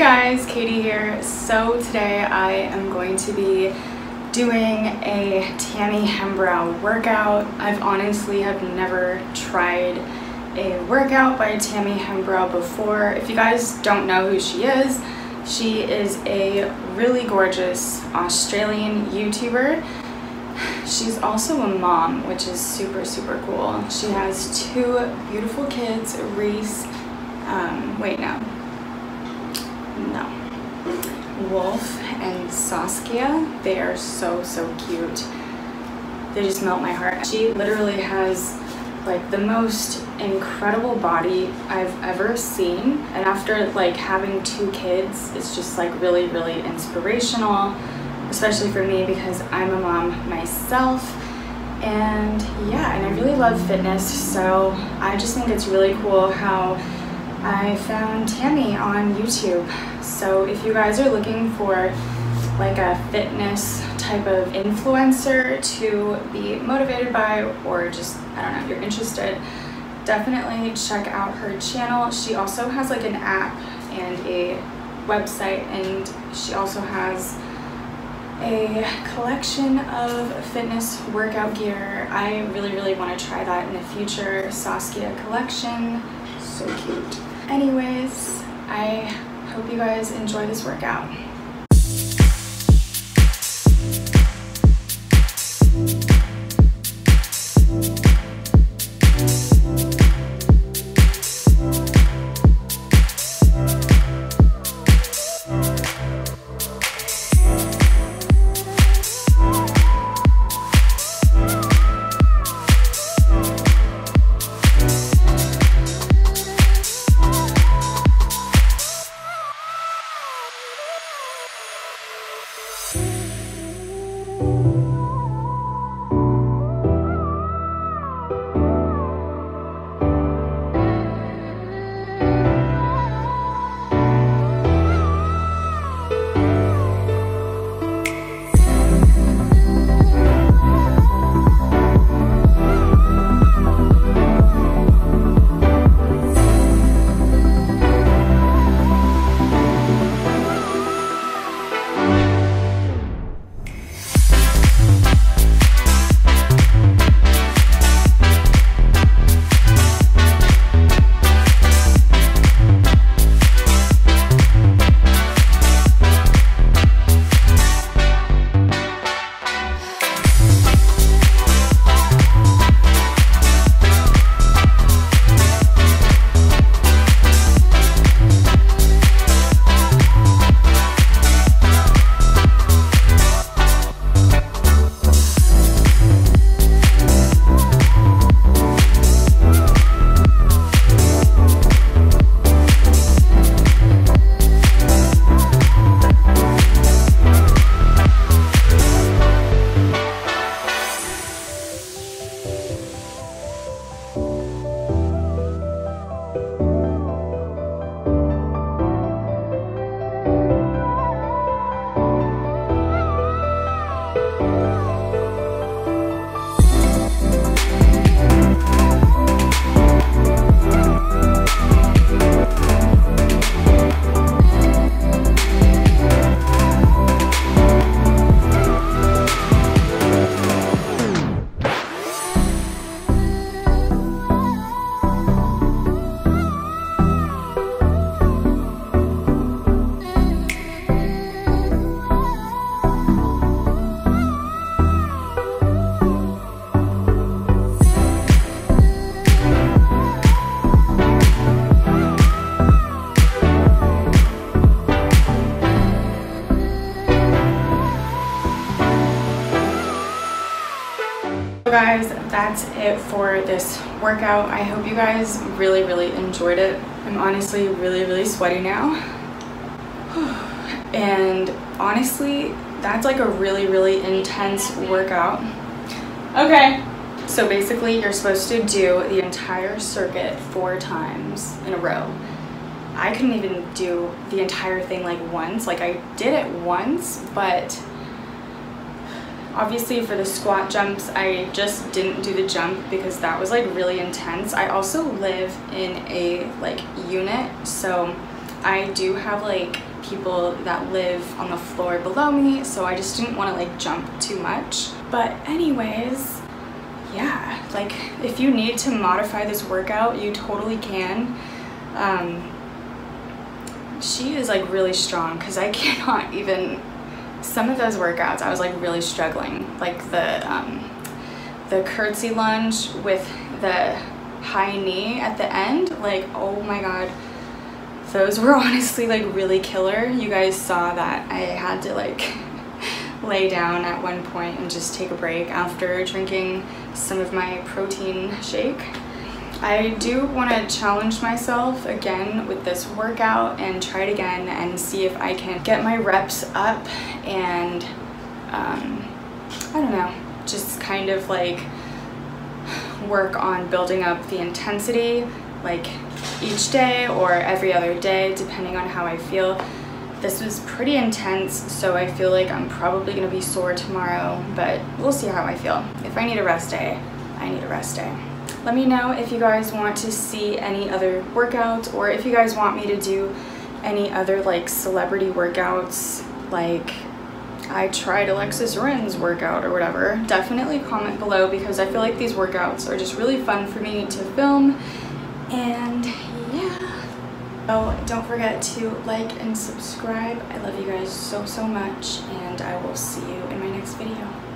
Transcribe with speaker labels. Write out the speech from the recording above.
Speaker 1: guys, Katie here. So today I am going to be doing a Tammy Hembrow workout. I've honestly have never tried a workout by Tammy Hembrow before. If you guys don't know who she is, she is a really gorgeous Australian YouTuber. She's also a mom, which is super, super cool. She has two beautiful kids, Reese, um, wait, no, no. Wolf and Saskia. They are so, so cute. They just melt my heart. She literally has like the most incredible body I've ever seen. And after like having two kids, it's just like really, really inspirational, especially for me because I'm a mom myself. And yeah, and I really love fitness. So I just think it's really cool how I found Tammy on YouTube. So if you guys are looking for like a fitness type of influencer to be motivated by or just, I don't know, if you're interested, definitely check out her channel. She also has like an app and a website and she also has a collection of fitness workout gear. I really, really want to try that in the future. Saskia collection, so cute. Anyways, I hope you guys enjoy this workout. Guys, that's it for this workout. I hope you guys really, really enjoyed it. I'm honestly really, really sweaty now. And honestly, that's like a really, really intense workout. Okay. So basically, you're supposed to do the entire circuit four times in a row. I couldn't even do the entire thing like once. Like I did it once, but Obviously for the squat jumps, I just didn't do the jump because that was like really intense. I also live in a like unit, so I do have like people that live on the floor below me, so I just didn't want to like jump too much. But anyways, yeah, like if you need to modify this workout, you totally can. Um, she is like really strong because I cannot even, some of those workouts I was like really struggling. Like the, um, the curtsy lunge with the high knee at the end, like oh my god, those were honestly like really killer. You guys saw that I had to like lay down at one point and just take a break after drinking some of my protein shake. I do want to challenge myself again with this workout and try it again and see if I can get my reps up and um, I don't know, just kind of like work on building up the intensity like each day or every other day depending on how I feel. This was pretty intense so I feel like I'm probably going to be sore tomorrow but we'll see how I feel. If I need a rest day, I need a rest day. Let me know if you guys want to see any other workouts or if you guys want me to do any other like celebrity workouts like I tried Alexis Ren's workout or whatever, definitely comment below because I feel like these workouts are just really fun for me to film. And yeah. Oh, don't forget to like and subscribe. I love you guys so, so much and I will see you in my next video.